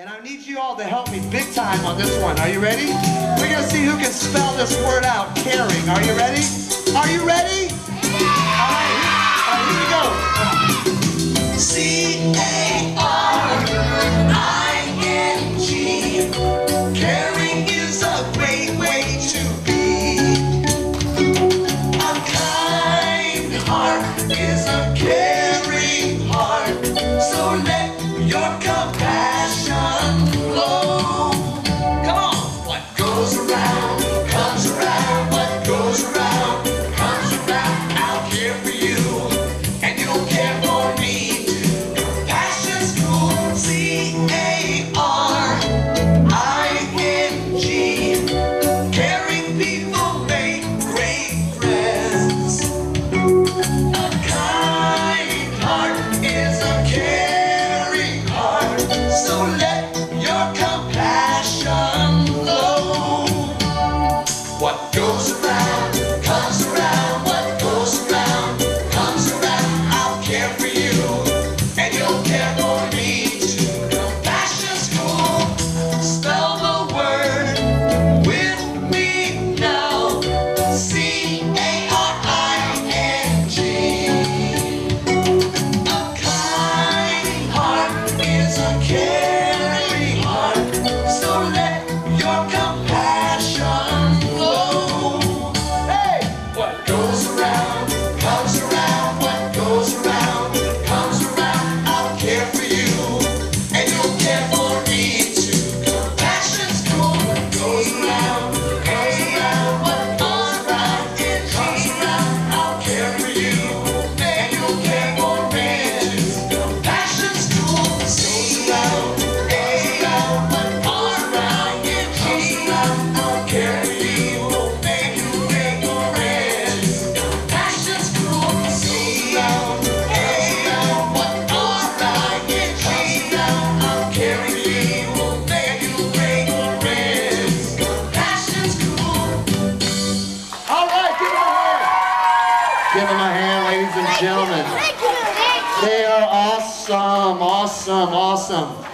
And I need you all to help me big time on this one. Are you ready? We're going to see who can spell this word out, caring. Are you ready? Are you ready? Right, all right here we go. C-A-R-I-N-G Caring is a great way to be A kind heart is a your compassion flow Come on! What goes around comes around. What goes around comes around. I'll care for you and you'll care for me. Compassion's C-A-R-I-N-G Give them a hand, ladies and gentlemen. They are awesome, awesome, awesome.